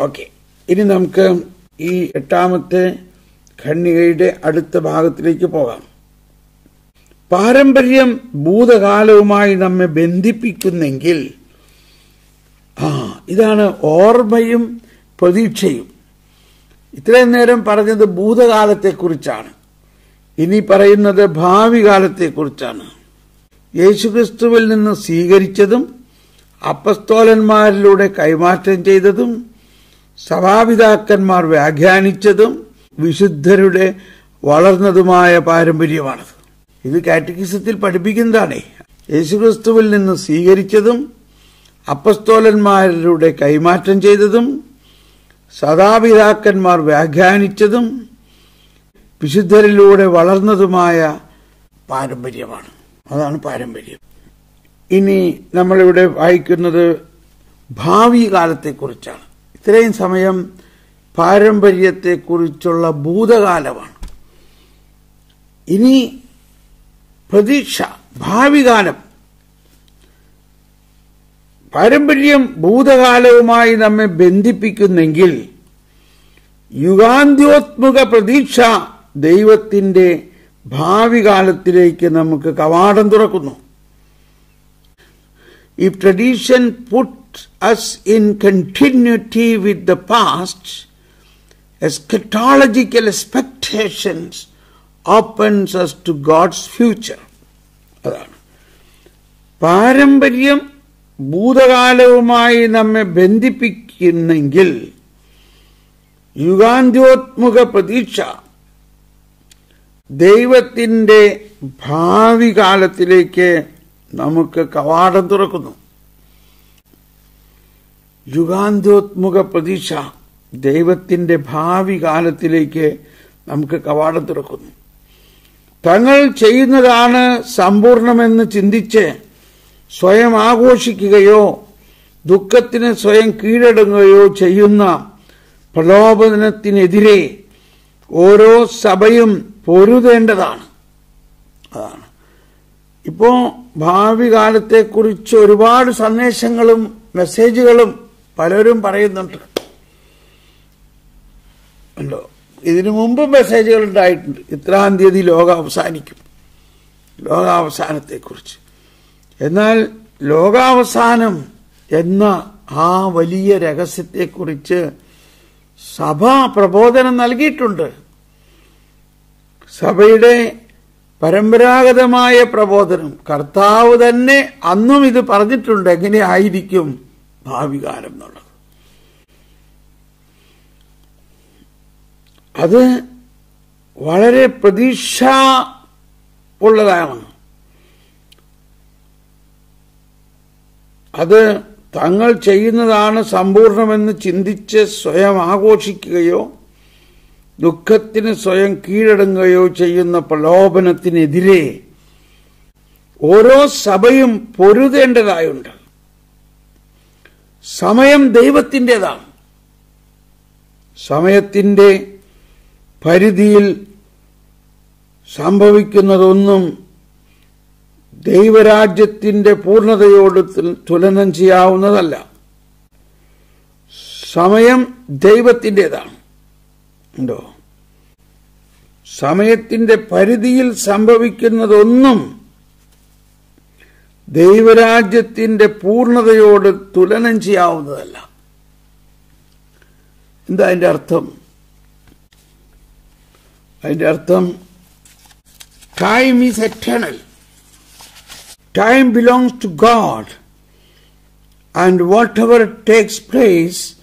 ഓക്കെ. ഇനി നമുക്ക് ഈ എട്ടാമത്തെ ഖണ്ണികയുടെ അടുത്ത ഭാഗത്തിലേക്ക് പോകാം. പാരമ്പര്യം ഭൂതകാലവുമായി നമ്മെ ബന്ധിപ്പിക്കുന്നെങ്കിൽ ആ ഇതാണ് ഓർമ്മയും പ്രതീക്ഷയും. ഇത്രയും നേരം പറഞ്ഞത് ഭൂതകാലത്തെക്കുറിച്ചാണ്. ഇനി പറയുന്നത് ഭാവി കാലത്തെക്കുറിച്ചാണ് യേശുക്രിസ്തുവിൽ നിന്ന് സ്വീകരിച്ചതും അപ്പസ്തോലന്മാരിലൂടെ കൈമാറ്റം ചെയ്തതും സഭാപിതാക്കന്മാർ വ്യാഖ്യാനിച്ചതും വിശുദ്ധരുടെ വളർന്നതുമായ പാരമ്പര്യമാണത്. ഇത് കാറ്റഗിസത്തിൽ പഠിപ്പിക്കുന്നതാണേ. യേശുക്രിസ്തുവിൽ നിന്ന് സ്വീകരിച്ചതും അപ്പസ്തോലന്മാരുടെ കൈമാറ്റം ചെയ്തതും സദാപിതാക്കന്മാർ വ്യാഖ്യാനിച്ചതും വിശുദ്ധരിലൂടെ വളർന്നതുമായ പാരമ്പര്യമാണ്. അതാണ് പാരമ്പര്യം. ഇനി നമ്മളിവിടെ വായിക്കുന്നത് ഭാവി കാലത്തെക്കുറിച്ചാണ്. ഇത്രയും സമയം പാരമ്പര്യത്തെക്കുറിച്ചുള്ള ഭൂതകാലമാണ്. ഇനി പ്രതീക്ഷ ഭാവികാലം. പാരമ്പര്യം ഭൂതകാലവുമായി നമ്മെ ബന്ധിപ്പിക്കുന്നെങ്കിൽ യുഗാന്ത്യോത്മുക പ്രതീക്ഷ ദൈവത്തിന്റെ ഭാവി കാലത്തിലേക്ക് നമുക്ക് കവാടം തുറക്കുന്നു. ഈ tradition puts us in continuity with the past, eschatological expectations opens us to God's future. അതാണ് പാരമ്പര്യം ഭൂതകാലവുമായി നമ്മെ ബന്ധിപ്പിക്കുന്നെങ്കിൽ യുഗാന്ത്യോത്മുക പ്രതീക്ഷ ദൈവത്തിന്റെ ഭാവി കാലത്തിലേക്ക് നമുക്ക് കവാടം തുറക്കുന്നു യുഗാന്ത്യോത്മുക പ്രതീക്ഷ ദൈവത്തിന്റെ ഭാവി കാലത്തിലേക്ക് നമുക്ക് കവാടം തുറക്കുന്നു. തങ്ങൾ ചെയ്യുന്നതാണ് സമ്പൂർണമെന്ന് ചിന്തിച്ച് സ്വയം ആഘോഷിക്കുകയോ ദുഃഖത്തിന് സ്വയം കീഴടങ്ങുകയോ ചെയ്യുന്ന പ്രലോഭനത്തിനെതിരെ ഓരോ സഭയും പൊരുതേണ്ടതാണ്. അതാണ്. ഇപ്പോ ഭാവി കാലത്തെക്കുറിച്ച് ഒരുപാട് സന്ദേശങ്ങളും മെസ്സേജുകളും പലരും പറയുന്നുണ്ട്. ഉണ്ടോ? ഇതിനു മുമ്പ് മെസ്സേജുകൾ ഉണ്ടായിട്ടുണ്ട്. ഇത്രാം തീയതി ലോകം അവസാനിക്കും. ലോകാവസാനത്തെക്കുറിച്ച്. എന്നാൽ ലോകാവസാനം എന്ന ആ വലിയ രഹസ്യത്തെക്കുറിച്ച് സഭ പ്രബോധനം നൽകിയിട്ടുണ്ട്. സഭയുടെ പരമ്പരാഗതമായ പ്രബോധനം. കർത്താവ് തന്നെ അന്നും ഇത് പറഞ്ഞിട്ടുണ്ട്. എങ്ങനെ ആയിരിക്കും ഭാവി കാലം എന്നുള്ളത്. അത് വളരെ പ്രതീക്ഷ ഉള്ളതാണ് അത് തങ്ങൾ ചെയ്യുന്നതാണ് സമ്പൂർണമെന്ന് ചിന്തിച്ച് സ്വയം ആഘോഷിക്കുകയോ ദുഃഖത്തിന് സ്വയം കീഴടങ്ങുകയോ ചെയ്യുന്ന പ്രലോഭനത്തിനെതിരെ ഓരോ സഭയും പൊരുതേണ്ടതായുണ്ട്. സമയം ദൈവത്തിന്റെതാണ്. സമയത്തിന്റെ പരിധിയിൽ സംഭവിക്കുന്നതൊന്നും ദൈവരാജ്യത്തിന്റെ പൂർണതയോട് തുലനം ചെയ്യാവുന്നതല്ല. സമയം ദൈവത്തിന്റെതാണ്. ഉണ്ടോ? സമയത്തിന്റെ പരിധിയിൽ സംഭവിക്കുന്നതൊന്നും ദൈവരാജ്യത്തിന്റെ പൂർണതയോട് തുലനം ചെയ്യാവുന്നതല്ല. എന്താ അതിന്റെ അർത്ഥം? അതിന്റെ അർത്ഥം time is eternal time belongs to God and whatever takes place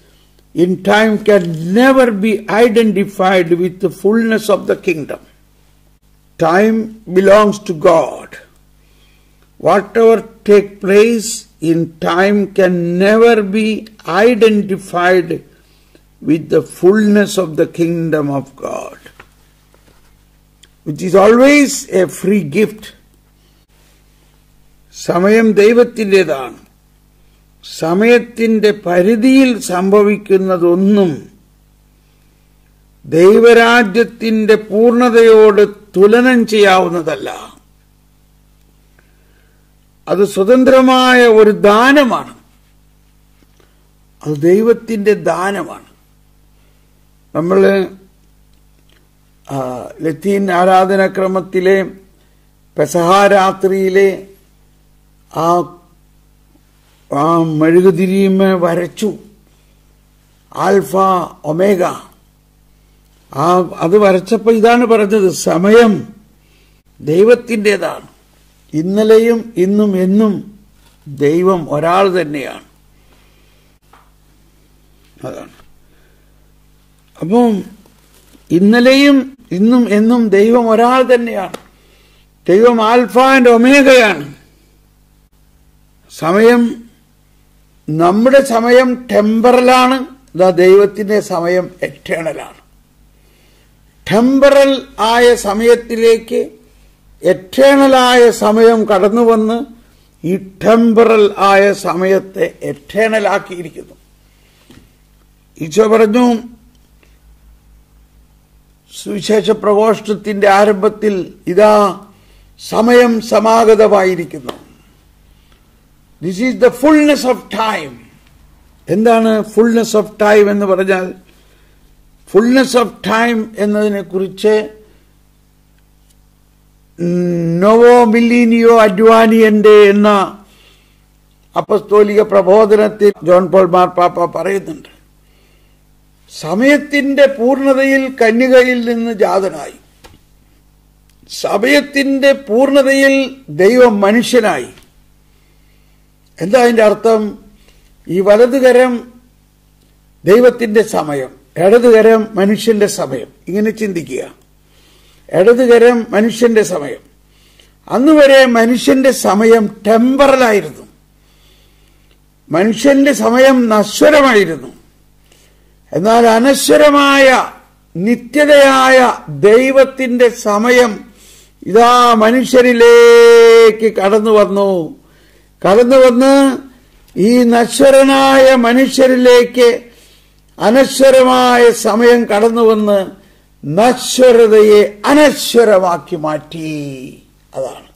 in time can never be identified with fullness of the kingdom time belongs to God. Whatever take place in time can never be identified with the fullness of the kingdom of God, which is always a free gift. സമയം ദൈവത്തിന്റെതാണ് സമയത്തിന്റെ പരിധിയിൽ സംഭവിക്കുന്നതൊന്നും ദൈവരാജ്യത്തിന്റെ പൂർണതയോട് തുലനം ചെയ്യാവുന്നതല്ല അത് സ്വതന്ത്രമായ ഒരു ദാനമാണ്. അത് ദൈവത്തിന്റെ ദാനമാണ്. നമ്മൾ ലത്തീൻ ആരാധനാക്രമത്തിലെ പെസഹാരാത്രിയിലെ ആ ആ മെഴുകുതിരിയുമ വരച്ചു. Alpha omega. ആ അത് വരച്ചപ്പോൾ ഇതാണ് പറഞ്ഞത് സമയം ദൈവത്തിന്റെതാണ്. ഇന്നലെയും ഇന്നും എന്നും ദൈവം ഒരാൾ തന്നെയാണ്. അതാണ്. അപ്പം ഇന്നലെയും ഇന്നും എന്നും ദൈവം ഒരാൾ തന്നെയാണ്. ദൈവം ആൽഫ ആൻഡ് ഒമേഗയാണ്. സമയം നമ്മുടെ സമയം ടെമ്പറലാണ്. ദൈവത്തിന്റെ സമയം എറ്റേണലാണ്. ടെമ്പറൽ ആയ സമയത്തിലേക്ക് എറ്റേണലായ സമയം കടന്നു വന്ന് ഈ ടെമ്പറൽ ആയ സമയത്തെ എറ്റേണലാക്കിയിരിക്കുന്നു ഈശോ പറഞ്ഞു സുവിശേഷ പ്രഘോഷത്തിന്റെ ആരംഭത്തിൽ ഇതാ സമയം സമാഗതമായിരിക്കുന്നു. This is the fullness of time എന്താണ് ഫുൾനെസ് ഓഫ് ടൈം എന്ന് പറഞ്ഞാൽ ഫുൾനെസ് ഓഫ് ടൈം എന്നതിനെ കുറിച്ച് നോവോ മില്ലീനിയോ അഡ്വാനിയന്റെ എന്ന അപ്പസ്തോലിക പ്രബോധനത്തിൽ ജോൺ പോൾ മാർപ്പാപ്പ പറയുന്നുണ്ട് സമയത്തിന്റെ പൂർണതയിൽ കന്യകയിൽ നിന്ന് ജാതനായി. സമയത്തിന്റെ പൂർണതയിൽ ദൈവം മനുഷ്യനായി. എന്താ അതിന്റെ അർത്ഥം? ഈ വലതുകരം ദൈവത്തിന്റെ സമയം ഇടതുകരം മനുഷ്യന്റെ സമയം. ഇങ്ങനെ ചിന്തിക്കുക. ഇടതുകരം മനുഷ്യന്റെ സമയം. അന്നുവരെ മനുഷ്യന്റെ സമയം ടെമ്പറലായിരുന്നു. മനുഷ്യന്റെ സമയം നശ്വരമായിരുന്നു. എന്നാൽ അനശ്വരമായ നിത്യതയായ ദൈവത്തിന്റെ സമയം ഇതാ മനുഷ്യരിലേക്ക് കടന്നു വന്നു. കടന്നു വന്ന് ഈ നശ്വരനായ മനുഷ്യരിലേക്ക് അനശ്വരമായ സമയം കടന്നു വന്ന് നശ്വരതയെ അനശ്വരമാക്കി മാറ്റി. അതാണ്.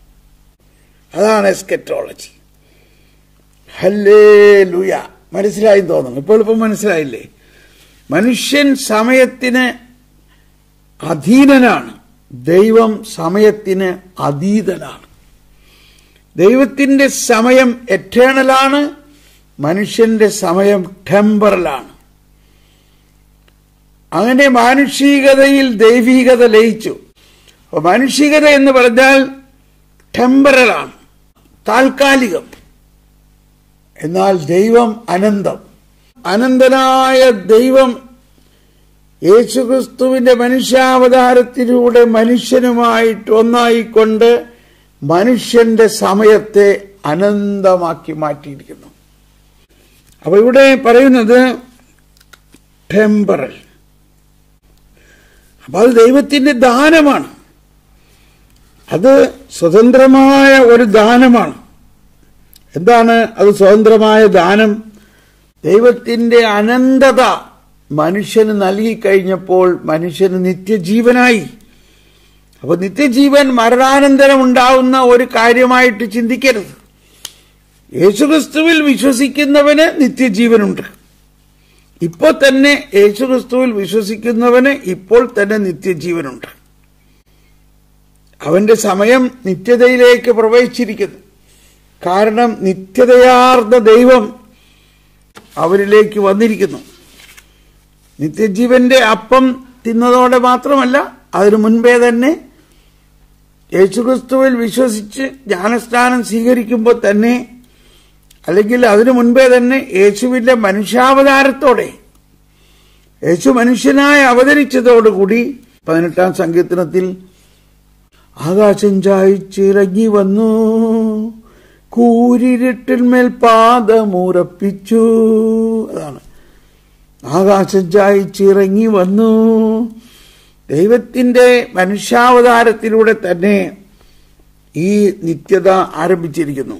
അതാണ് എസ്കെറ്റോളജി ഹല്ലേ ലുയ മനസ്സിലായി തോന്നുന്നു. ഇപ്പോൾ ഇപ്പം മനസ്സിലായില്ലേ? മനുഷ്യൻ സമയത്തിന് അധീനനാണ്. ദൈവം സമയത്തിന് അതീതനാണ്. ദൈവത്തിന്റെ സമയം എറ്റേണലാണ് മനുഷ്യന്റെ സമയം ടെമ്പറലാണ് അങ്ങനെ മാനുഷികതയിൽ ദൈവികത ലയിച്ചു. അപ്പൊ മാനുഷികത എന്ന് പറഞ്ഞാൽ ടെമ്പററാണ് താൽക്കാലികം. എന്നാൽ ദൈവം അനന്തം. അനന്തനായ ദൈവം യേശുക്രിസ്തുവിന്റെ മനുഷ്യാവതാരത്തിലൂടെ മനുഷ്യനുമായിട്ട് ഒന്നായിക്കൊണ്ട് മനുഷ്യന്റെ സമയത്തെ അനന്തമാക്കി മാറ്റിയിരിക്കുന്നു. അപ്പൊ ഇവിടെ പറയുന്നത് ടെമ്പറൽ അപ്പൊ അത് ദൈവത്തിന്റെ ദാനമാണ്. അത് സ്വതന്ത്രമായ ഒരു ദാനമാണ്. എന്താണ് അത് സ്വതന്ത്രമായ ദാനം? ദൈവത്തിന്റെ അനന്തത മനുഷ്യന് നൽകിക്കഴിഞ്ഞപ്പോൾ മനുഷ്യന് നിത്യജീവനായി. അപ്പൊ നിത്യജീവൻ മരണാനന്തരം ഉണ്ടാവുന്ന ഒരു കാര്യമായിട്ട് ചിന്തിക്കരുത്. യേശുക്രിസ്തുവിൽ വിശ്വസിക്കുന്നവന് നിത്യജീവനുണ്ട്. ഇപ്പോൾ തന്നെ യേശുക്രിസ്തുവിൽ വിശ്വസിക്കുന്നവന് ഇപ്പോൾ തന്നെ നിത്യജീവനുണ്ട്. അവന്റെ സമയം നിത്യതയിലേക്ക് പ്രവേശിച്ചിരിക്കുന്നു. കാരണം നിത്യതയാർന്ന ദൈവം അവരിലേക്ക് വന്നിരിക്കുന്നു. നിത്യജീവന്റെ അപ്പം തിന്നതോടെ മാത്രമല്ല അതിനു മുൻപേ തന്നെ യേശുക്രിസ്തുവിൽ വിശ്വസിച്ച് ജ്ഞാനസ്നാനം സ്വീകരിക്കുമ്പോൾ തന്നെ അല്ലെങ്കിൽ അതിനു മുൻപേ തന്നെ യേശുവിന്റെ മനുഷ്യാവതാരത്തോടെ യേശു മനുഷ്യനായി അവതരിച്ചതോടുകൂടി പതിനെട്ടാം സങ്കീർത്തനത്തിൽ ആകാശം ചായച്ചിറങ്ങി വന്നു കൂരിരുട്ടിന്മേൽ പാദമുറപ്പിച്ചു അതാണ്. ആകാശം ചായച്ചിറങ്ങി വന്നു ദൈവത്തിന്റെ മനുഷ്യാവതാരത്തിലൂടെ തന്നെ ഈ നിത്യത ആരംഭിച്ചിരിക്കുന്നു.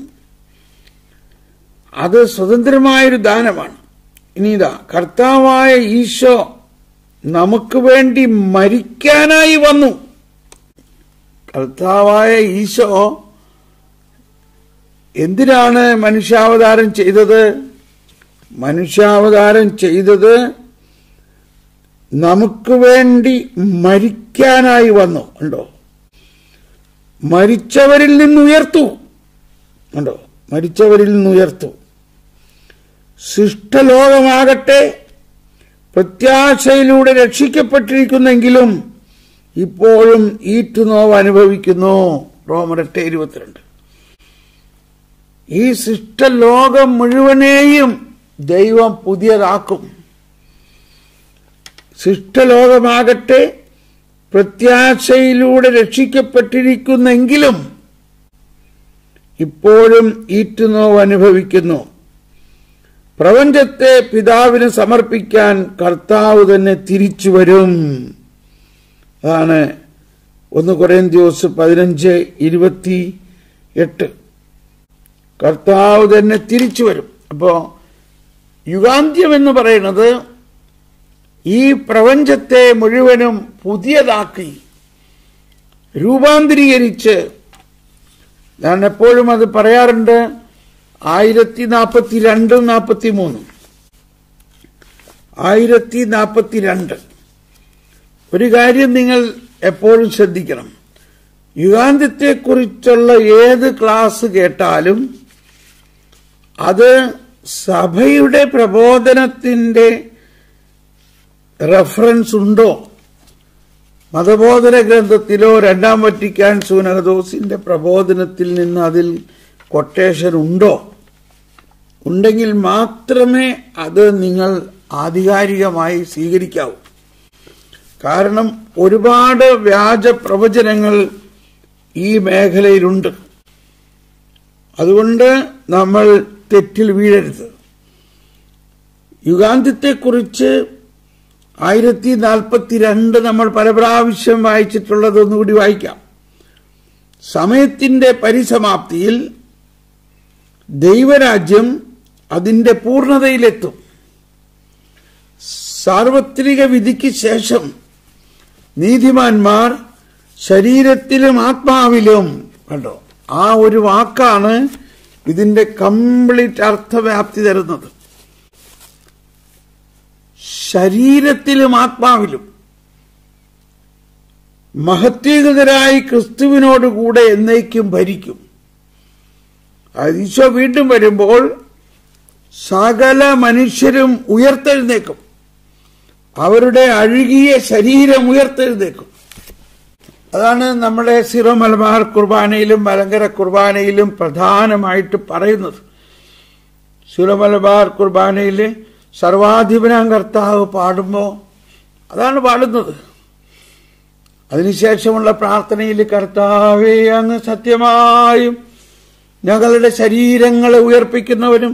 അത് സ്വതന്ത്രമായൊരു ദാനമാണ്. ഇനി ഇതാ കർത്താവായ ഈശോ നമുക്ക് വേണ്ടി മരിക്കാനായി വന്നു. കർത്താവായ ഈശോ എന്തിനാണ് മനുഷ്യാവതാരം ചെയ്തത്? മനുഷ്യാവതാരം ചെയ്തത് നമുക്ക് വേണ്ടി മരിക്കാനായി വന്നു. ഉണ്ടോ മരിച്ചവരിൽ നിന്നുയർത്തു ഉണ്ടോ മരിച്ചവരിൽ നിന്ന് ഉയർത്തു. ശിഷ്ടലോകമാകട്ടെ പ്രത്യാശയിലൂടെ രക്ഷിക്കപ്പെട്ടിരിക്കുന്നെങ്കിലും ഇപ്പോഴും ഈറ്റുനോവ് അനുഭവിക്കുന്നു. റോമരട്ടെ ഇരുപത്തിരണ്ട്. ഈ ശിഷ്ടലോകം മുഴുവനെയും ദൈവം പുതിയതാക്കും. ശിഷ്ടലോകമാകട്ടെ പ്രത്യാശയിലൂടെ രക്ഷിക്കപ്പെട്ടിരിക്കുന്നെങ്കിലും ഇപ്പോഴും ഈറ്റുനോവ് അനുഭവിക്കുന്നു. പ്രപഞ്ചത്തെ പിതാവിന് സമർപ്പിക്കാൻ കർത്താവ് തന്നെ തിരിച്ചു വരും. അതാണ് ഒന്ന് കൊറേന്ത്യോസ് പതിനഞ്ച് ഇരുപത്തി എട്ട് കർത്താവ് തന്നെ തിരിച്ചു വരും. അപ്പോ യുഗാന്ത്യം എന്ന് പറയുന്നത് ഈ പ്രപഞ്ചത്തെ മുഴുവനും പുതിയതാക്കി രൂപാന്തരീകരിച്ച് ഞാൻ എപ്പോഴും അത് പറയാറുണ്ട് ആയിരത്തി നാൽപ്പത്തി രണ്ടും നാൽപ്പത്തി മൂന്നും ആയിരത്തി നാൽപ്പത്തി രണ്ട് ഒരു കാര്യം നിങ്ങൾ എപ്പോഴും ശ്രദ്ധിക്കണം. യുഗാന്ത്യത്തെക്കുറിച്ചുള്ള ഏത് ക്ലാസ് കേട്ടാലും അത് സഭയുടെ പ്രബോധനത്തിന്റെ റെഫറൻസ് ഉണ്ടോ? മതബോധന ഗ്രന്ഥത്തിലോ രണ്ടാം വറ്റിക്കാൻ സൂനഹദോസിന്റെ പ്രബോധനത്തിൽ നിന്ന് അതിൽ കൊട്ടേഷൻ ഉണ്ടോ? ഉണ്ടെങ്കിൽ മാത്രമേ അത് നിങ്ങൾ ആധികാരികമായി സ്വീകരിക്കാവൂ. കാരണം ഒരുപാട് വ്യാജ പ്രവചനങ്ങൾ ഈ മേഖലയിലുണ്ട്. അതുകൊണ്ട് നമ്മൾ തെറ്റിൽ വീഴരുത്. യുഗാന്ത്യത്തെക്കുറിച്ച് ആയിരത്തി നാൽപ്പത്തിരണ്ട് നമ്മൾ പല പ്രാവശ്യം വായിച്ചിട്ടുള്ളത് ഒന്നുകൂടി വായിക്കാം. സമയത്തിന്റെ പരിസമാപ്തിയിൽ ദൈവരാജ്യം അതിന്റെ പൂർണതയിലെത്തും. സാർവത്രിക വിധിക്ക് ശേഷം നീതിമാന്മാർ ശരീരത്തിലും ആത്മാവിലും കണ്ടോ ആ ഒരു വാക്കാണ് ഇതിന്റെ കംപ്ലീറ്റ് അർത്ഥവ്യാപ്തി തരുന്നത്. ശരീരത്തിലും ആത്മാവിലും. മഹത്വീകൃതരായി ക്രിസ്തുവിനോടുകൂടെ എന്നേക്കും ഭരിക്കും. ഈശോ വീണ്ടും വരുമ്പോൾ സകല മനുഷ്യരും ഉയർത്തെഴുന്നേക്കും. അവരുടെ അഴുകിയ ശരീരം ഉയർത്തെഴുന്നേക്കും. അതാണ് നമ്മുടെ സിറോ മലബാർ കുർബാനയിലും മലങ്കര കുർബാനയിലും പ്രധാനമായിട്ട് പറയുന്നത്. സിറോ മലബാർ കുർബാനയിൽ സർവാധിപനാം കർത്താവ് പാടുമ്പോൾ അതാണ് പാടുന്നത്. അതിനുശേഷമുള്ള പ്രാർത്ഥനയിൽ കർത്താവേ അങ്ങ് സത്യമായും ഞങ്ങളുടെ ശരീരങ്ങളെ ഉയർപ്പിക്കുന്നവനും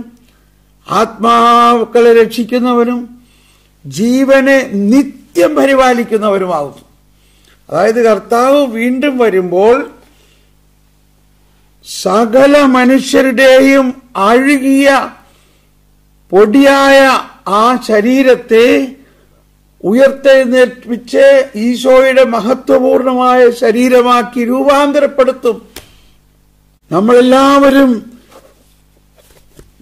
ആത്മാക്കളെ രക്ഷിക്കുന്നവനും ജീവനെ നിത്യം പരിപാലിക്കുന്നവരുമാകുന്നു അതായത് കർത്താവ് വീണ്ടും വരുമ്പോൾ സകല മനുഷ്യരുടെയും അഴുകിയ പൊടിയായ ആ ശരീരത്തെ ഉയർത്തെഴുന്നേൽപ്പിച്ച് ഈശോയുടെ മഹത്വപൂർണമായ ശരീരമാക്കി രൂപാന്തരപ്പെടുത്തും. നമ്മളെല്ലാവരും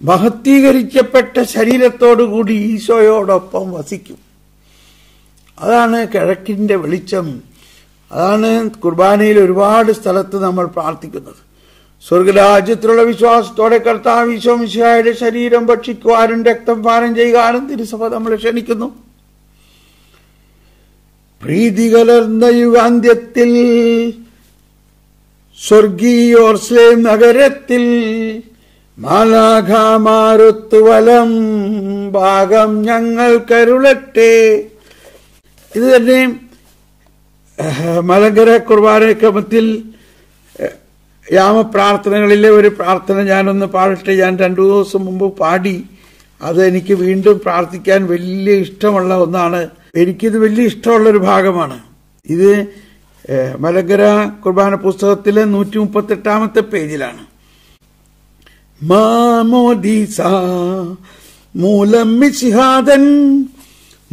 മഹത്തീകരിക്കപ്പെട്ട ശരീരത്തോടുകൂടി ഈശോയോടൊപ്പം വസിക്കും. അതാണ് കിഴക്കിന്റെ വെളിച്ചം. അതാണ് കുർബാനയിൽ ഒരുപാട് സ്ഥലത്ത് നമ്മൾ പ്രാർത്ഥിക്കുന്നത്. സ്വർഗരാജ്യത്തിലുള്ള വിശ്വാസത്തോടെ കർത്താവ് ഈശോ ശരീരം ഭക്ഷിക്കുവാനും രക്തം പാനം ചെയ്യുവാനും തിരുസഭ നമ്മളെ ക്ഷണിക്കുന്നു. പ്രീതി കലർന്ന യുഗാന്ത്യത്തിൽ സ്വർഗീയോർസ്ലേം നഗരത്തിൽ മാലാഖാമാരുത്തുവലം ഭാഗം ഞങ്ങൾ കരുളട്ടെ. ഇത് തന്നെ മലങ്കര കുർബാന ക്രമത്തിൽ യാമപ്രാർത്ഥനകളിലെ ഒരു പ്രാർത്ഥന ഞാനൊന്ന് പാടട്ടെ. ഞാൻ രണ്ടു ദിവസം മുമ്പ് പാടി. അത് എനിക്ക് വീണ്ടും പ്രാർത്ഥിക്കാൻ വലിയ ഇഷ്ടമുള്ള ഒന്നാണ്. എനിക്കിത് വലിയ ഇഷ്ടമുള്ളൊരു ഭാഗമാണ്. ഇത് മലങ്കര കുർബാന പുസ്തകത്തിലെ നൂറ്റി മുപ്പത്തെട്ടാമത്തെ പേജിലാണ് മാമോദീസ മൂലം മിശിഹാദൻ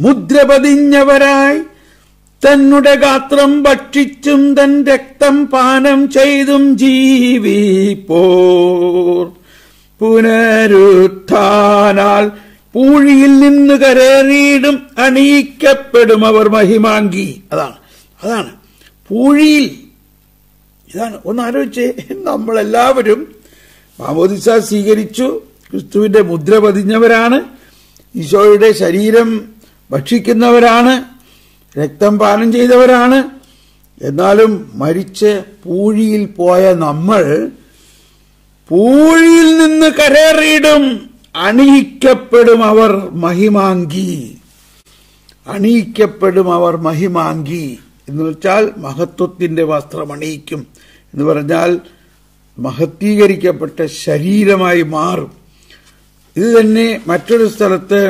മുദ്ര പതിഞ്ഞവരായി തന്നുടെ ഗാത്രം ഭക്ഷിച്ചും തൻ രക്തം പാനം ചെയ്തും ജീവിപ്പോർ. പുനരുത്ഥാനാൽ പൂഴിയിൽ നിന്ന് കരേറിയിടും അണിയിക്കപ്പെടും അവർ മഹിമാങ്കി. അതാണ് അതാണ്. പൂഴിയിൽ. ഇതാണ് ഒന്ന് ആലോചിച്ചേ നമ്മളെല്ലാവരും മാമോദിസ സ്വീകരിച്ചു. ക്രിസ്തുവിന്റെ മുദ്ര പതിഞ്ഞവരാണ്. ഈശോയുടെ ശരീരം ഭക്ഷിക്കുന്നവരാണ്. രക്തം പാനം ചെയ്തവരാണ്. എന്നാലും മരിച്ച് പൂഴിയിൽ പോയ നമ്മൾ പൂഴിയിൽ നിന്ന് കരേറിയിടും. അണിയിക്കപ്പെടും അവർ മഹിമാങ്കി. അണിയിക്കപ്പെടും അവർ മഹിമാങ്കി. എന്ന് വെച്ചാൽ മഹത്വത്തിന്റെ വസ്ത്രം അണിയിക്കും എന്ന് പറഞ്ഞാൽ മഹത്തീകരിക്കപ്പെട്ട ശരീരമായി മാറും. ഇത് തന്നെ മറ്റൊരു സ്ഥലത്ത്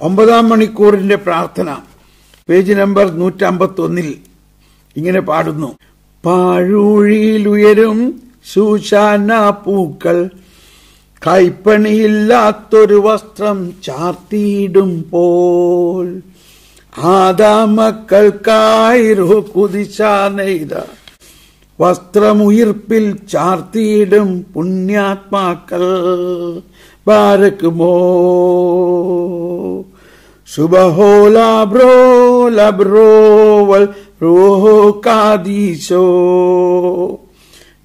ഒമ്പതാം മണിക്കൂറിന്റെ പ്രാർത്ഥന പേജ് നമ്പർ നൂറ്റമ്പത്തി ഒന്നിൽ ഇങ്ങനെ പാടുന്നു. പാഴൂഴിയിലുയരും ശൂശാന പൂക്കൾ കൈപ്പണിയില്ലാത്തൊരു വസ്ത്രം ചാർത്തിയിടും പോൽ ആദാമക്കൾക്കായി കുതിച്ച നെയ്ത. വസ്ത്രമുയിർപ്പിൽ ചാർത്തിയിടും പുണ്യാത്മാക്കൾ. ബാരക്കുമോ ശുഭഹോലാബ്രോ ലബ്രോവൽ റോഹോ കാദീശോ.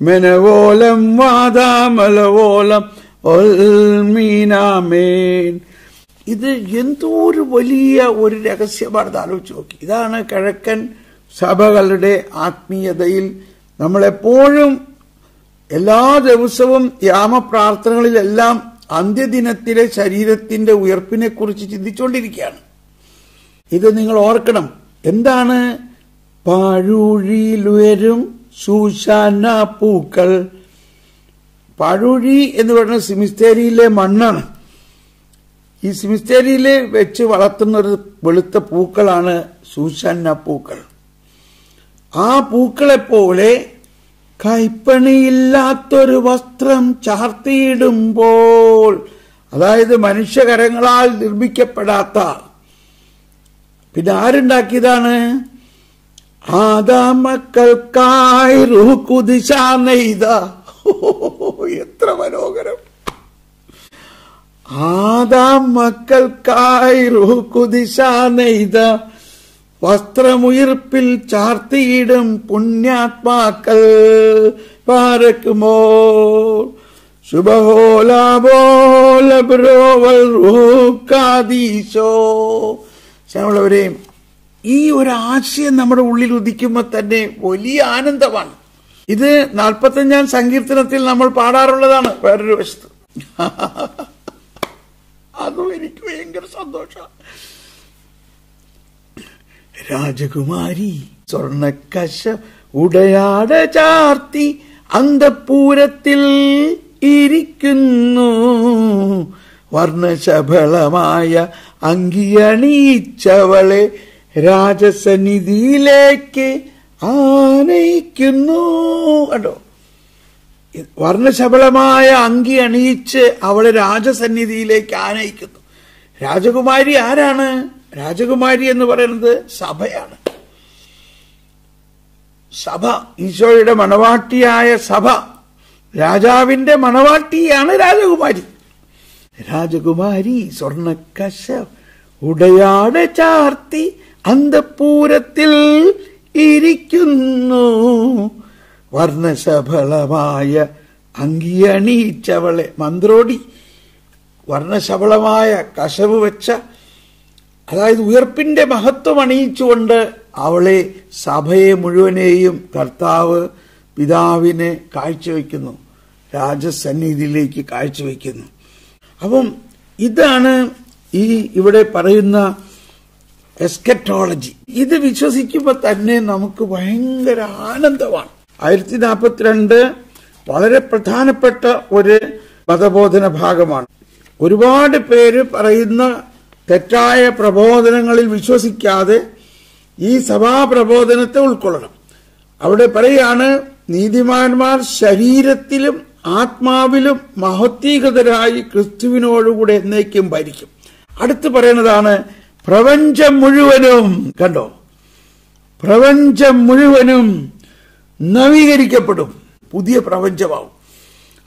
മെനവോലം വാദാമലവോലം ഒൽമീനാമേൻ. ഇത് എന്തോ ഒരു വലിയ ഒരു രഹസ്യമാണെന്ന് ആലോചിച്ച് നോക്കി. ഇതാണ് കിഴക്കൻ സഭകളുടെ ആത്മീയതയിൽ നമ്മളെപ്പോഴും എല്ലാ ദിവസവും യാമപ്രാർത്ഥനകളിലെല്ലാം അന്ത്യദിനത്തിലെ ശരീരത്തിന്റെ ഉയർപ്പിനെ കുറിച്ച് ചിന്തിച്ചുകൊണ്ടിരിക്കുകയാണ് ഇത് നിങ്ങൾ ഓർക്കണം. എന്താണ്? പഴുഴിയിലുയരും ശൂശാന പൂക്കൾ. പഴുഴി എന്ന് പറയുന്നത് സിമിസ്തേരിയിലെ മണ്ണാണ്. ഈ സിമിസ്റ്റേരിയിൽ വെച്ച് വളർത്തുന്ന ഒരു വെളുത്ത പൂക്കളാണ് സൂശന്ന പൂക്കൾ. ആ പൂക്കളെ പോലെ കൈപ്പണിയില്ലാത്തൊരു വസ്ത്രം ചാർത്തിയിടുമ്പോൾ അതായത് മനുഷ്യകരങ്ങളാൽ നിർമ്മിക്കപ്പെടാത്ത പിന്നെ ആരുണ്ടാക്കിയതാണ്? ആദാമക്കൾക്കായി റുഹുദിശ നെയ്ത. എത്ര മനോഹരം. ആദാം മക്കൾക്കായി റുഹുദിശ നെയ്ത വസ്ത്രമുയർപ്പിൽ ചാർത്തിയിടും പുണ്യാത്മാക്കൾ പാരക്കുമോ ശ്യാമുള്ളവരെ ഈ ഒരു ആശയം നമ്മുടെ ഉള്ളിൽ ഉദിക്കുമ്പോൾ തന്നെ വലിയ ആനന്ദമാണ്. ഇത് നാൽപ്പത്തഞ്ചാം സങ്കീർത്തനത്തിൽ നമ്മൾ പാടാറുള്ളതാണ് വേറൊരു വശത്ത്. അതും എനിക്ക് ഭയങ്കര സന്തോഷ. രാജകുമാരി സ്വർണക്കശ ഉടയാട ചാർത്തി അന്തപൂരത്തിൽ ഇരിക്കുന്നു. വർണശബളമായ അങ്കിയണീച്ചവളെ രാജസന്നിധിയിലേക്ക് ആനയിക്കുന്നു. കണ്ടോ? വർണശബളമായ അങ്കി അണിയിച്ച് അവളെ രാജസന്നിധിയിലേക്ക് ആനയിക്കുന്നു. രാജകുമാരി ആരാണ്? രാജകുമാരി എന്ന് പറയുന്നത് സഭയാണ്. സഭ ഈശോയുടെ മണവാട്ടിയായ സഭ. രാജാവിന്റെ മണവാട്ടിയാണ് രാജകുമാരി. രാജകുമാരി സ്വർണക്കശ ഉടയാട ചാർത്തി അന്തപൂരത്തിൽ ഇരിക്കുന്നു. വർണശബളമായ അങ്കിയണീച്ചവളെ മന്ത്രോടി. വർണശബളമായ കശവ് വെച്ച അതായത് ഉയർപ്പിന്റെ മഹത്വം അണിയിച്ചുകൊണ്ട് അവളെ സഭയെ മുഴുവനെയും കർത്താവ് പിതാവിനെ കാഴ്ചവെക്കുന്നു. രാജസന്നിധിയിലേക്ക് കാഴ്ചവെക്കുന്നു. അപ്പം ഇതാണ് ഈ ഇവിടെ പറയുന്ന എസ്കറ്റോളജി. ഇത് വിശ്വസിക്കുമ്പോൾ തന്നെ നമുക്ക് ഭയങ്കര ആനന്ദമാണ്. ആയിരത്തി നാൽപ്പത്തിരണ്ട് വളരെ പ്രധാനപ്പെട്ട ഒരു മതബോധന ഭാഗമാണ്. ഒരുപാട് പേര് പറയുന്ന തെറ്റായ പ്രബോധനങ്ങളിൽ വിശ്വസിക്കാതെ ഈ സഭാ പ്രബോധനത്തെ ഉൾക്കൊള്ളണം. അവിടെ പറയാണ് നീതിമാന്മാർ ശരീരത്തിലും ആത്മാവിലും മഹത്വീകൃതരായി ക്രിസ്തുവിനോടുകൂടെ എന്നേക്കും ഭരിക്കും. അടുത്ത് പറയുന്നതാണ് പ്രപഞ്ചം മുഴുവനും കണ്ടോ? പ്രപഞ്ചം മുഴുവനും നവീകരിക്കപ്പെടും. പുതിയ പ്രപഞ്ചമാവും.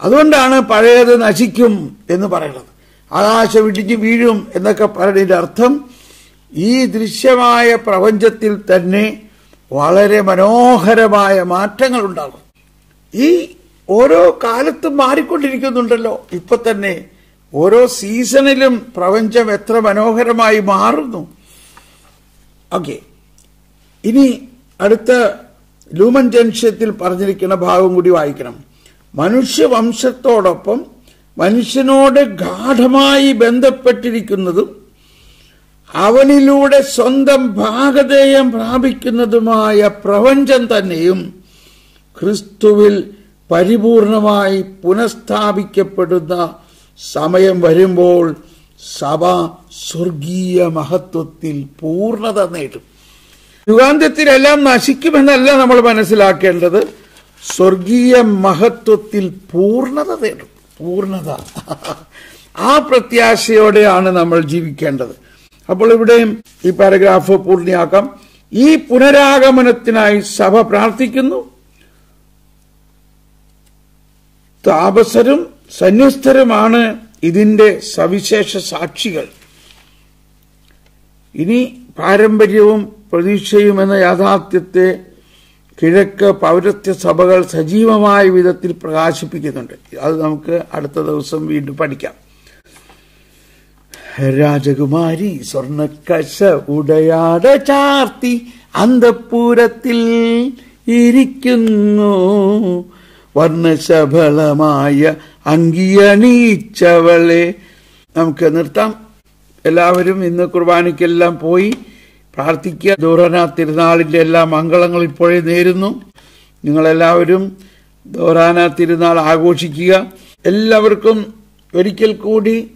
അതുകൊണ്ടാണ് പഴയത് നശിക്കും എന്ന് പറയുന്നത്. ആകാശം ഇടിഞ്ഞു വീഴും എന്നൊക്കെ പറയുന്നതിന്റെ അർത്ഥം ഈ ദൃശ്യമായ പ്രപഞ്ചത്തിൽ തന്നെ വളരെ മനോഹരമായ മാറ്റങ്ങൾ ഉണ്ടാകും. ഈ ഓരോ കാലത്തും മാറിക്കൊണ്ടിരിക്കുന്നുണ്ടല്ലോ. ഇപ്പൊ തന്നെ ഓരോ സീസണിലും പ്രപഞ്ചം എത്ര മനോഹരമായി മാറുന്നു. ഓക്കെ. ഇനി അടുത്ത ലൂമൻ ജംഗ്ഷത്തിൽ പറഞ്ഞിരിക്കുന്ന ഭാഗം കൂടി വായിക്കണം. മനുഷ്യവംശത്തോടൊപ്പം മനുഷ്യനോട് ഗാഠമായി ബന്ധപ്പെട്ടിരിക്കുന്നതും അവനിലൂടെ സ്വന്തം ഭാഗധേയം പ്രാപിക്കുന്നതുമായ പ്രപഞ്ചം തന്നെയും ക്രിസ്തുവിൽ പരിപൂർണമായി പുനഃസ്ഥാപിക്കപ്പെടുന്ന സമയം വരുമ്പോൾ സഭ സ്വർഗീയ മഹത്വത്തിൽ പൂർണത നേടും. യുഗാന്ത്യത്തിലെല്ലാം നശിക്കുമെന്നല്ല നമ്മൾ മനസ്സിലാക്കേണ്ടത്. സ്വർഗീയ മഹത്വത്തിൽ പൂർണത തേടും. പൂർണത ആ പ്രത്യാശയോടെയാണ് നമ്മൾ ജീവിക്കേണ്ടത്. അപ്പോൾ ഇവിടെയും ഈ പാരഗ്രാഫ് പൂർണയാക്കാം ഈ പുനരാഗമനത്തിനായി സഭ പ്രാർത്ഥിക്കുന്നു. താപസരും സന്യസ്തരുമാണ് ഇതിന്റെ സവിശേഷ സാക്ഷികൾ. ഇനി പാരമ്പര്യവും പ്രതീക്ഷയും എന്ന യാഥാർത്ഥ്യത്തെ കിഴക്ക് പൗരത്യ സഭകൾ സജീവമായ വിധത്തിൽ പ്രകാശിപ്പിക്കുന്നുണ്ട്. അത് നമുക്ക് അടുത്ത ദിവസം വീണ്ടും പഠിക്കാം. രാജകുമാരി സ്വർണക്കശ ഉടയാട ചാർത്തി അന്തപ്പൂരത്തിൽ ഇരിക്കുന്നു. വർണശബളമായ അങ്കിയണീച്ചവളെ നമുക്ക് നിർത്താം. എല്ലാവരും ഇന്ന് കുർബാനയ്ക്കെല്ലാം പോയി പ്രാർത്ഥിക്കുക. ദോറന തിരുനാളിന്റെ എല്ലാ മംഗളങ്ങൾ ഇപ്പോഴേ നേരുന്നു. നിങ്ങളെല്ലാവരും ദോറാന തിരുനാൾ ആഘോഷിക്കുക. എല്ലാവർക്കും ഒരിക്കൽ കൂടി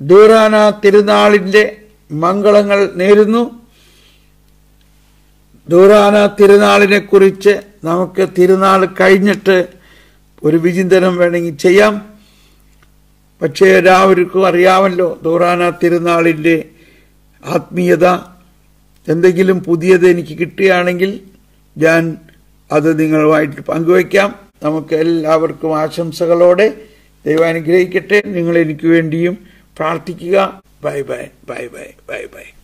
ദൂറാന തിരുനാളിന്റെ മംഗളങ്ങൾ നേരുന്നു. ദൂറാന തിരുനാളിനെ കുറിച്ച് നമുക്ക് തിരുനാൾ കഴിഞ്ഞിട്ട് ഒരു വിചിന്തനം വേണമെങ്കിൽ ചെയ്യാം. പക്ഷേ എല്ലാവർക്കും അറിയാമല്ലോ ദൂറാന തിരുനാളിന്റെ ആത്മീയത. എന്തെങ്കിലും പുതിയത് എനിക്ക് കിട്ടുകയാണെങ്കിൽ ഞാൻ അത് നിങ്ങളുമായിട്ട് പങ്കുവയ്ക്കാം. നമുക്ക് എല്ലാവർക്കും ആശംസകളോടെ ദൈവം അനുഗ്രഹിക്കട്ടെ. നിങ്ങൾ എനിക്ക് വേണ്ടിയും പ്രാർത്ഥിക്കുക. Bye bye bye bye bye bye.